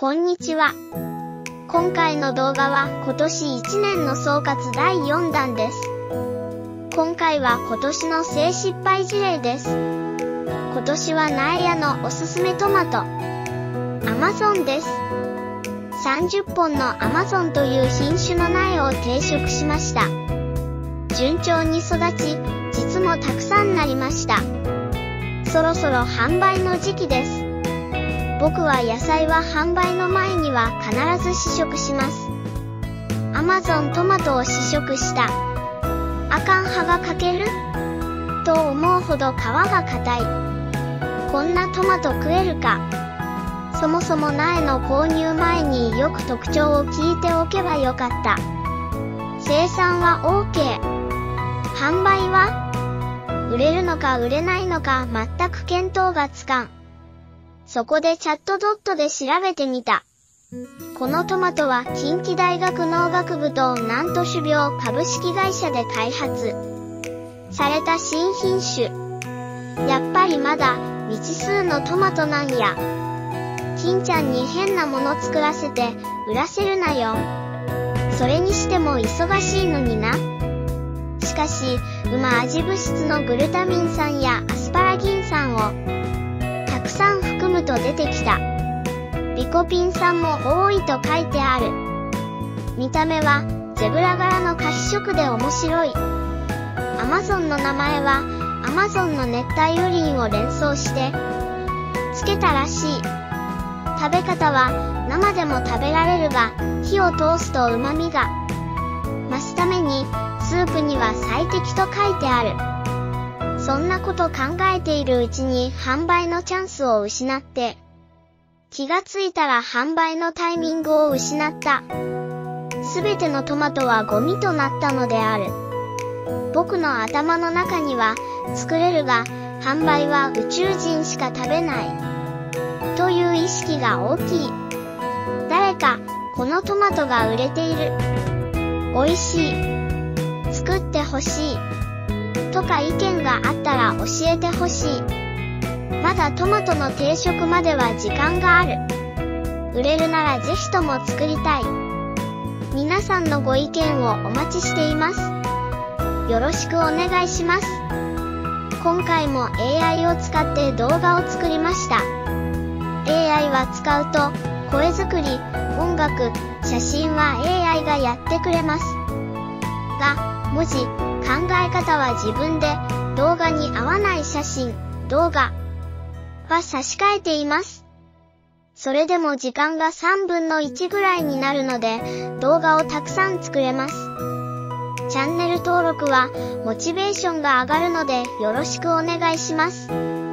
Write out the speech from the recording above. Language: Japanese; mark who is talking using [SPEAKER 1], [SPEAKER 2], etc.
[SPEAKER 1] こんにちは。今回の動画は今年1年の総括第4弾です。今回は今年の性失敗事例です。今年は苗屋のおすすめトマト。アマゾンです。30本のアマゾンという品種の苗を定食しました。順調に育ち、実もたくさんなりました。そろそろ販売の時期です。僕は野菜は販売の前には必ず試食します。アマゾントマトを試食した。あかん葉がかける？と思うほど皮が硬い。こんなトマト食えるか？そもそも苗の購入前によく特徴を聞いておけばよかった。生産は OK。販売は売れるのか売れないのか全く見当がつかん。そこでチャットドットで調べてみた。このトマトは近畿大学農学部と南都種苗株式会社で開発された新品種。やっぱりまだ未知数のトマトなんや。金ちゃんに変なもの作らせて売らせるなよ。それにしても忙しいのにな。しかし、馬味物質のグルタミン酸やアスパラむと出てきた。リコピン酸も多いと書いてある。見た目はゼブラ柄の褐色で面白い。アマゾンの名前はアマゾンの熱帯雨林を連想して付けたらしい。食べ方は生でも食べられるが火を通すと旨味が増すためにスープには最適と書いてある。そんなこと考えているうちに販売のチャンスを失って、気がついたら販売のタイミングを失った。すべてのトマトはゴミとなったのである。僕の頭の中には、作れるが、販売は宇宙人しか食べない。という意識が大きい。誰か、このトマトが売れている。美味しい。作ってほしい。とか意見があったら教えてほしい。まだトマトの定食までは時間がある。売れるならぜひとも作りたい。皆さんのご意見をお待ちしています。よろしくお願いします。今回も AI を使って動画を作りました。AI は使うと声作り、音楽、写真は AI がやってくれます。が、文字、考え方は自分で動画に合わない写真、動画は差し替えています。それでも時間が3分の1ぐらいになるので動画をたくさん作れます。チャンネル登録はモチベーションが上がるのでよろしくお願いします。